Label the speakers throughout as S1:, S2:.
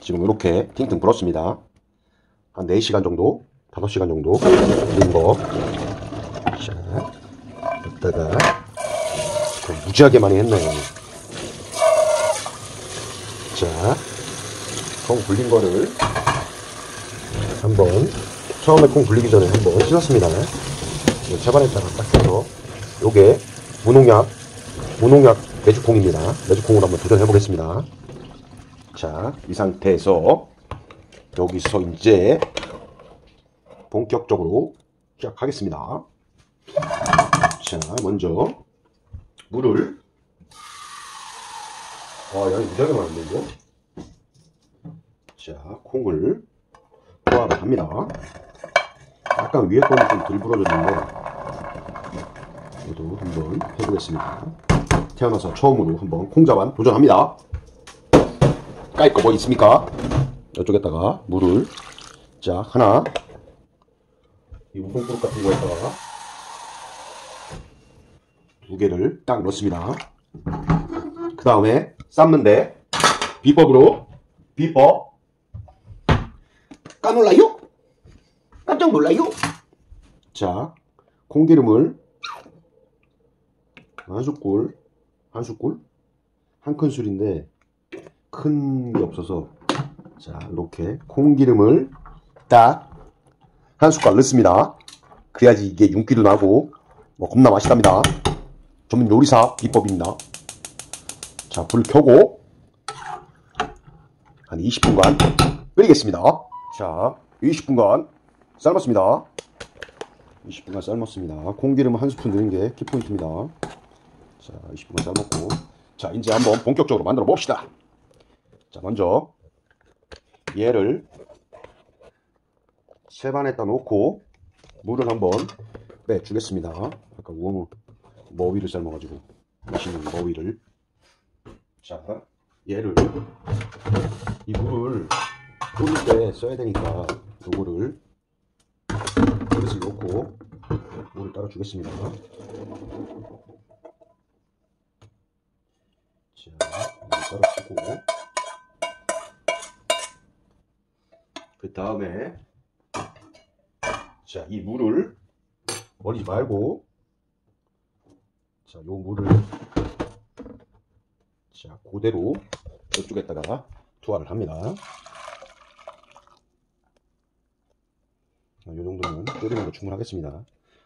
S1: 지금 이렇게 팅팅 불었습니다. 한 4시간 정도, 5시간 정도 불린 거. 자, 좀 무지하게 많이 했네요. 자, 콩 불린 거를 한번 처음에 콩 불리기 전에 한번 씻었습니다. 이거 채반에다가 딱 해서 요게 무농약 무농약 메주콩입니다. 메주콩으로 한번 도전해 보겠습니다. 자, 이 상태에서 여기서 이제 본격적으로 시작하겠습니다. 자, 먼저 물을 아, 양이 무지하게 많은데 이거? 자, 콩을 포함을 합니다. 약간 위에 거는 좀덜 불어졌는데 이것도 한번 해보겠습니다. 태어나서 처음으로 한번 콩자반 도전합니다. 까이 거뭐 있습니까? 이쪽에다가 물을 자 하나 이 우동그릇 같은 거에다가 두 개를 딱 넣습니다. 그 다음에 삶는데 비법으로 비법 까놀라요? 깜짝 놀라요? 자 콩기름을 한 숟골 한 숟골 한 큰술인데 큰 게 없어서 자 이렇게 콩기름을 딱 한 숟갈 넣습니다. 그래야지 이게 윤기도 나고 뭐 겁나 맛있답니다. 전문 요리사 비법입니다. 자 불 켜고 한 20분간 끓이겠습니다. 자 20분간 삶았습니다. 20분간 삶았습니다. 콩기름 한 스푼 넣는 게 키포인트입니다. 자 20분간 삶았고. 자 이제 한번 본격적으로 만들어 봅시다 자 먼저 얘를 세반에다 놓고 물을 한번 빼주겠습니다. 아까 우엉 머위를 삶아가지고 맛있는 머위를. 자 얘를 이 물을 끓일 때 써야 되니까 요거를 그릇을 놓고 물을 따라 주겠습니다. 자 따라 주고 그 다음에 자 이 물을 버리지 말고 자요 물을 자 그대로 이쪽에다가 투하를 합니다. 이 정도면 끓이는 거 충분하겠습니다.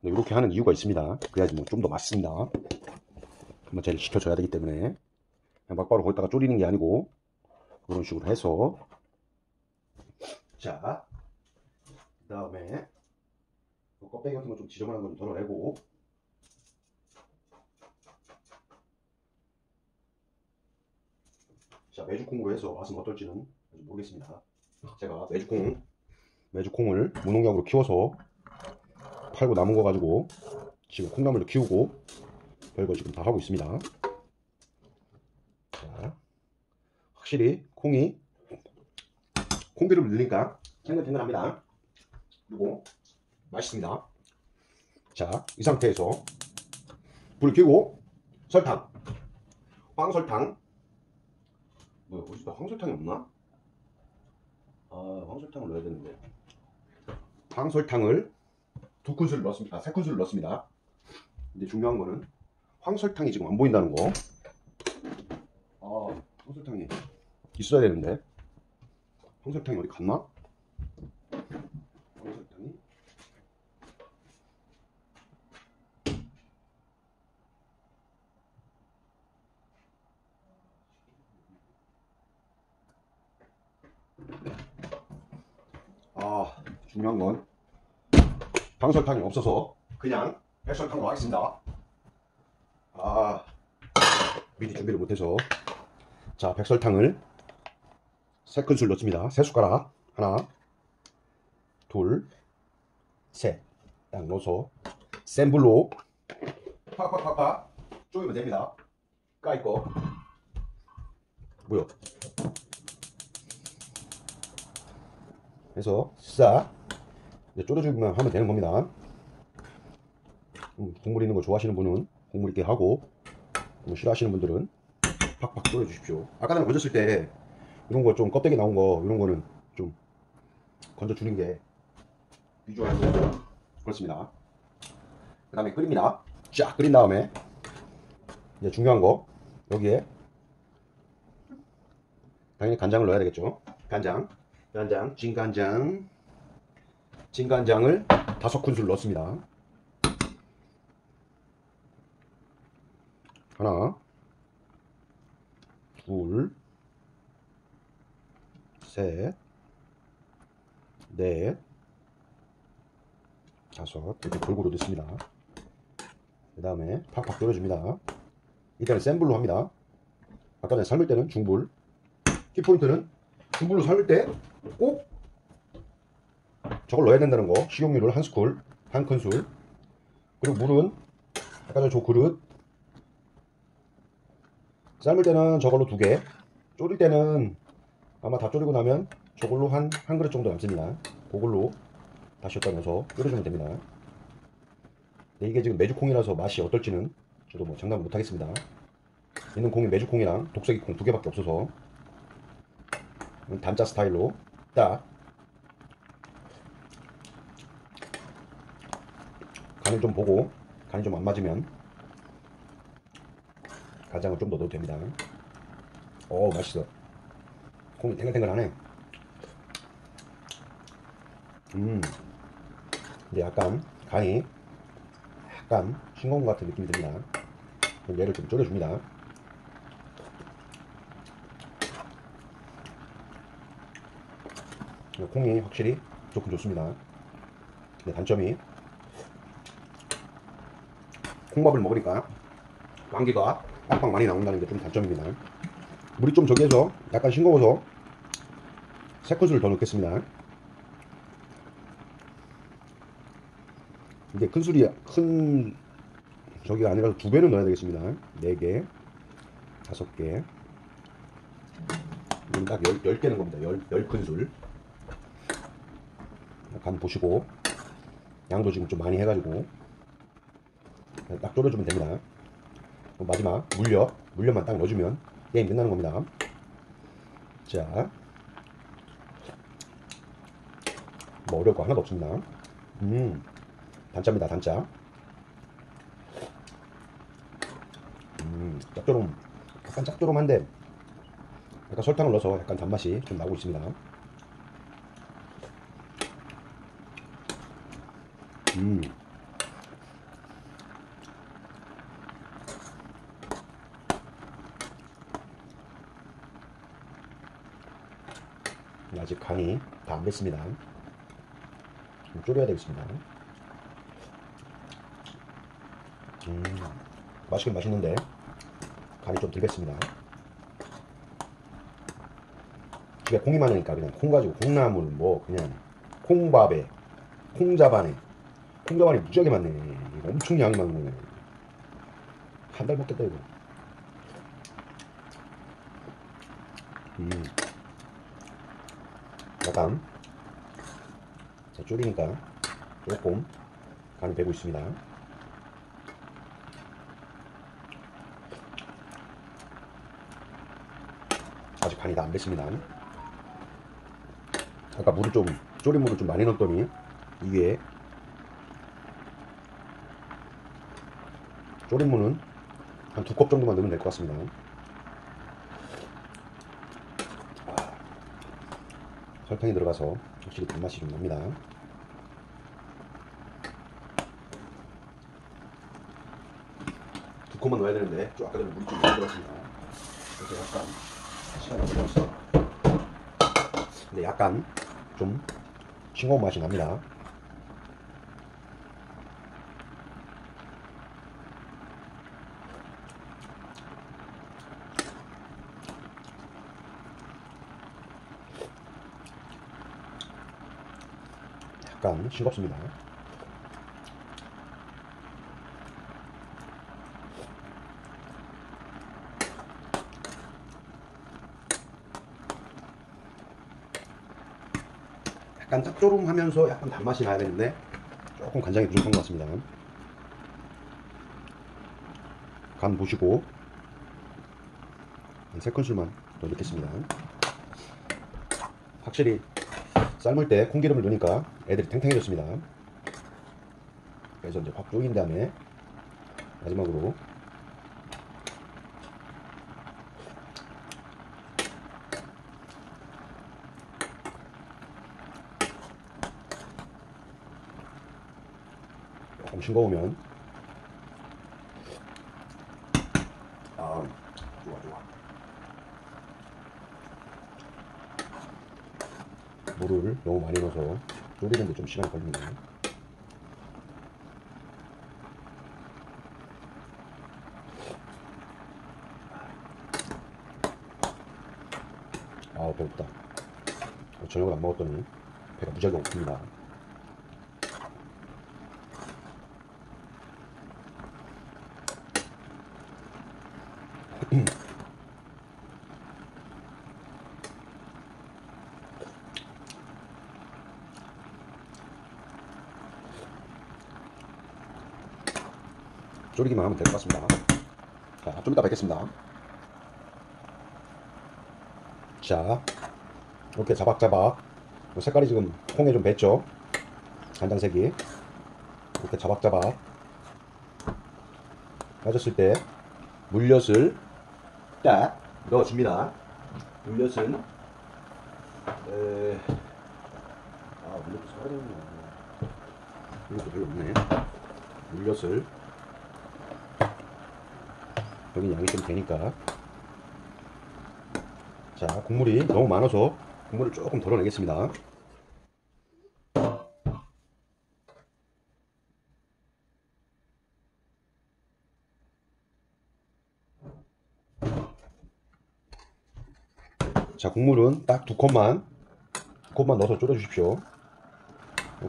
S1: 근데 이렇게 하는 이유가 있습니다. 그래야지 뭐 좀 더 맛있습니다. 한번 잘 시켜줘야 되기 때문에. 막바로 거기다가 졸이는 게 아니고 그런 식으로 해서 자, 그 다음에 껍데기 같은 거 좀 지저분한 거 좀 덜어내고 자, 메주콩으로 해서 맛은 어떨지는 아직 모르겠습니다. 제가 메주콩, 메주콩을 무농약으로 키워서 팔고 남은 거 가지고 지금 콩나물도 키우고 별거 지금 다 하고 있습니다. 자, 확실히 콩이 콩기름을 넣으니까 탱글탱글합니다. 그리고 맛있습니다. 자, 이 상태에서 불을 켜고 설탕, 황설탕 뭐야, 어디서 황설탕이 없나? 아, 황설탕을 넣어야 되는데 황설탕을 두 큰술을 넣습니다. 아, 세 큰술을 넣습니다. 근데 중요한 거는 황설탕이 지금 안 보인다는 거. 아, 황설탕이 있어야 되는데 황설탕이 어디 갔나? 황설탕이? 아 중요한 건 황설탕이 없어서 그냥 백설탕으로 하겠습니다. 아 미리 준비를 못해서. 자 백설탕을 세 큰술 넣습니다. 세 숟가락 하나 둘 셋 딱 넣어서 센 불로 팍팍팍팍 쪼이면 됩니다. 까이거 뭐야? 그래서 싹 졸여주기만 하면 되는 겁니다. 음, 국물 있는 거 좋아하시는 분은 국물 있게 하고 뭐 싫어하시는 분들은 팍팍 졸여주십시오. 아까 전에 건졌을 때 이런 거 좀 껍데기 나온 거 이런 거는 좀 건져 주는 게 비주얼적으로 그렇습니다. 그 다음에 끓입니다. 쫙 끓인 다음에 이제 중요한 거 여기에 당연히 간장을 넣어야 되겠죠. 간장, 간장, 진간장, 진간장을 다섯 큰술 넣습니다. 하나, 둘, 셋, 넷, 다섯 이렇게 골고루 넣습니다. 그 다음에 팍팍 졸여줍니다. 이때는 센 불로 합니다. 아까 전에 삶을 때는 중불. 키포인트는 중불로 삶을 때 꼭 저걸 넣어야 된다는 거. 식용유를 한 스푼, 한 큰술. 그리고 물은 아까 전에 저 그릇. 삶을 때는 저걸로 두 개. 졸일 때는 아마 다 졸이고 나면 저걸로 한, 한 그릇 정도 남습니다. 그걸로 다시 여기다 넣어서 끓여주면 됩니다. 네, 이게 지금 메주콩이라서 맛이 어떨지는 저도 뭐 장담 못하겠습니다. 있는 콩이 메주콩이랑 독세기 콩두 개밖에 없어서 단자 스타일로 딱 간을 좀 보고 간이 좀 안 맞으면 간장을 좀 더 넣어도 됩니다. 오 맛있어. 콩이 탱글탱글하네. 음, 이제 약간 간이 약간 싱거운 것 같은 느낌이 듭니다. 그럼 얘를 좀 졸여줍니다. 콩이 확실히 좋긴 좋습니다. 근데 단점이 콩밥을 먹으니까 왕기가 빵빵 많이 나온다는 게 좀 단점입니다. 물이 좀 저기해서 약간 싱거워서 세 큰술을 더 넣겠습니다. 이게 큰 술이 큰 저기가 아니라서 두 배는 넣어야 되겠습니다. 네 개, 다섯 개. 이건 딱 열, 열 개는 겁니다. 열, 열 큰술. 간 보시고 양도 지금 좀 많이 해가지고 딱 졸여주면 됩니다. 마지막 물엿, 물엿만 딱 넣어주면 게임 끝나는 겁니다. 자, 뭐 어려울 거 하나도 없습니다. 음. 단짜입니다 단짜 음 짭조름 약간 짭조름한데 약간 설탕을 넣어서 약간 단맛이 좀 나고 있습니다 음 아직 간이 다 안 됐습니다 좀 졸여야 되겠습니다 음, 맛있긴 맛있는데 간이 좀 들겠습니다. 집에 콩이 많으니까 그냥 콩 가지고 콩나물 뭐 그냥 콩밥에 콩자반에 콩자반이 무지하게 많네. 엄청 양이 많은 거네. 한 달 먹겠다 이거. 음, 약간 자, 졸이니까 조금 간이 배고 있습니다. 아직 간이 다 안 됐습니다. 아까 물을 좀, 졸인 물을 좀 많이 넣었더니, 이게, 졸인 물은 한 두 컵 정도만 넣으면 될 것 같습니다. 아, 설탕이 들어가서 확실히 단맛이 좀 납니다. 두 컵만 넣어야 되는데, 좀 아까 전에 물이 좀 많이 들어갔습니다. 그래서 약간 시간이 걸렸어. 근데 약간 좀 싱거운 맛이 납니다. 약간 싱겁습니다. 약간 짭조름하면서 약간 단맛이 나야 되는데 조금 간장이 부족한 것 같습니다. 간 보시고 한세 큰술만 더 넣겠습니다. 확실히 삶을 때 콩기름을 넣으니까 애들이 탱탱해졌습니다. 그래서 이제 확 졸인 다음에 마지막으로 싱거우면. 아 좋아 좋아. 물을 너무 많이 넣어서 졸이는데 좀 시간이 걸리네요 아 배고프다. 저녁을 안 먹었더니 배가 무지하게 고픕니다 졸이기만 하면 될 것 같습니다. 자, 좀 이따 뵙겠습니다. 자, 이렇게 자박자박. 색깔이 지금 콩에 좀 뱄죠? 간장색이. 이렇게 자박자박. 빠졌을 때, 물엿을 딱 넣어줍니다. 물엿은, 에, 아, 물엿도 써야 되는구나. 물엿도 별로 없네. 물엿을 여기 양이 좀 되니까. 자 국물이 너무 많아서 국물을 조금 덜어내겠습니다. 자 국물은 딱 두 컵만 두 컵만 넣어서 졸여 주십시오.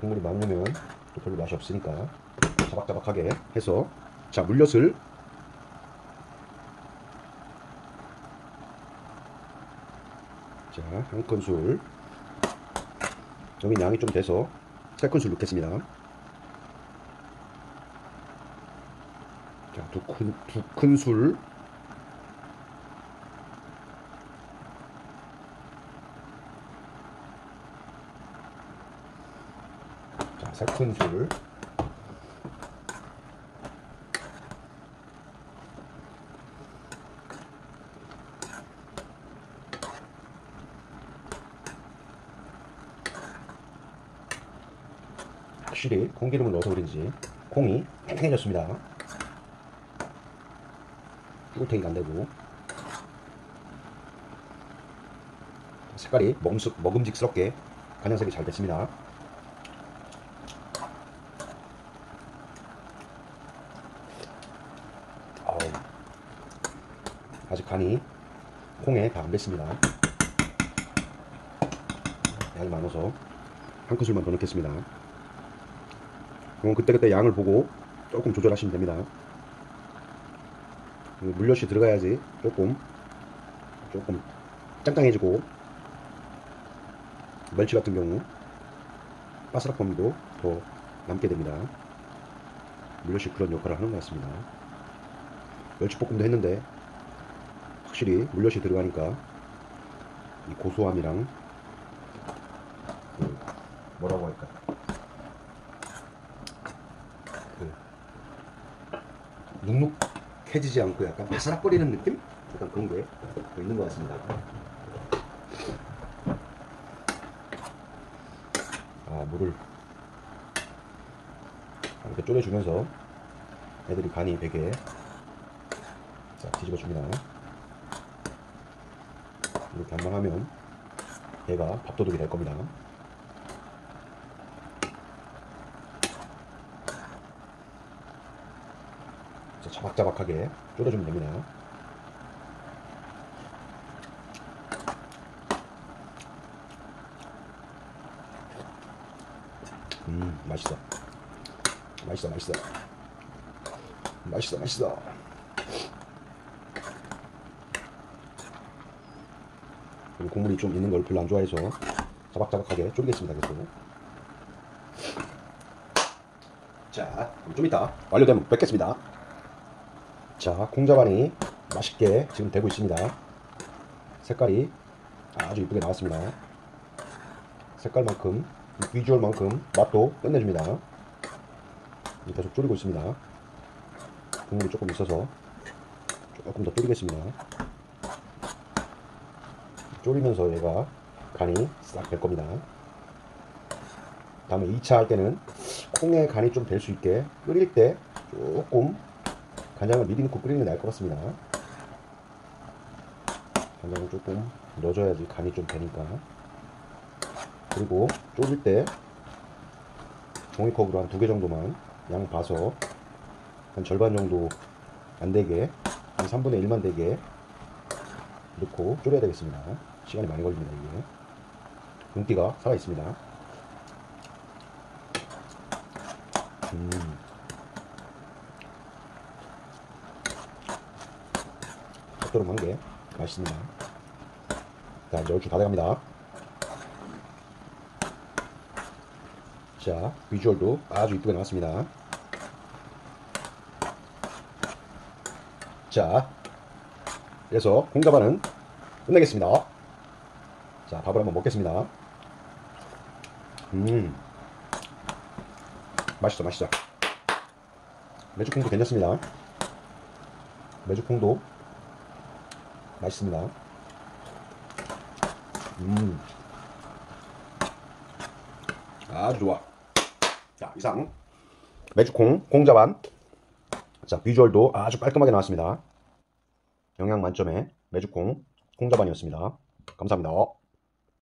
S1: 국물이 많으면 또 별로 맛이 없으니까 자박자박하게 해서 자 물엿을 자, 한 큰술. 여기 양이 좀 돼서 세 큰술 넣겠습니다. 자, 두 큰, 두 큰술. 자, 세 큰술. 확실히 콩기름을 넣어서 그런지 콩이 탱탱해졌습니다. 꿀탱이가 안되고 색깔이 먹음직, 먹음직스럽게 간장색이 잘 됐습니다. 아우, 아직 간이 콩에 다 안 됐습니다. 양이 많아서 한 큰술만 더 넣겠습니다. 그럼 그때그때 양을 보고 조금 조절하시면 됩니다. 물엿이 들어가야지 조금 조금 짱짱해지고 멸치 같은 경우 바스락함도 더 남게 됩니다. 물엿이 그런 역할을 하는 것 같습니다. 멸치볶음도 했는데 확실히 물엿이 들어가니까 이 고소함이랑 그 뭐라고 할까 눅눅 해지지 않고 약간 바스락거리는 느낌? 약간 그런 게 있는 것 같습니다. 아, 물을 이렇게 졸여주면서 애들이 간이 배게 자, 뒤집어줍니다. 이렇게 한 번 하면 얘가 밥도둑이 될 겁니다. 자박자박하게 졸여주면 됩니다. 음, 맛있어. 맛있어, 맛있어. 맛있어, 맛있어. 국물이 좀 있는 걸 별로 안 좋아해서 자박자박하게 졸이겠습니다. 계속. 자, 좀 이따 완료되면 뵙겠습니다. 자, 콩자반이 맛있게 지금 되고 있습니다. 색깔이 아주 이쁘게 나왔습니다. 색깔만큼, 이 비주얼만큼 맛도 끝내줍니다. 계속 졸이고 있습니다. 국물이 조금 있어서 조금 더 졸이겠습니다. 졸이면서 얘가 간이 싹 될 겁니다. 다음에 2차 할 때는 콩의 간이 좀 될 수 있게 끓일 때 조금 간장을 미리 넣고 끓이는 게 나을 것 같습니다. 간장을 조금 넣어줘야지 간이 좀 되니까. 그리고 졸일 때 종이컵으로 한 두 개 정도만 양 봐서 한 절반 정도 안 되게 한 3분의 1만 되게 넣고 졸여야 되겠습니다. 시간이 많이 걸립니다, 이게. 윤기가 살아 있습니다. 음. 짭조름한 게 맛있습니다. 자, 이제 얼추 다 돼갑니다. 자, 비주얼도 아주 이쁘게 나왔습니다. 자, 그래서 공자반은 끝내겠습니다. 자, 밥을 한번 먹겠습니다. 음, 맛있어, 맛있어. 메주콩도 괜찮습니다. 메주콩도 맛있습니다. 음, 아주 좋아. 자, 이상 메주콩 공자반. 자, 비주얼도 아주 깔끔하게 나왔습니다. 영양 만점의 메주콩 공자반이었습니다. 감사합니다.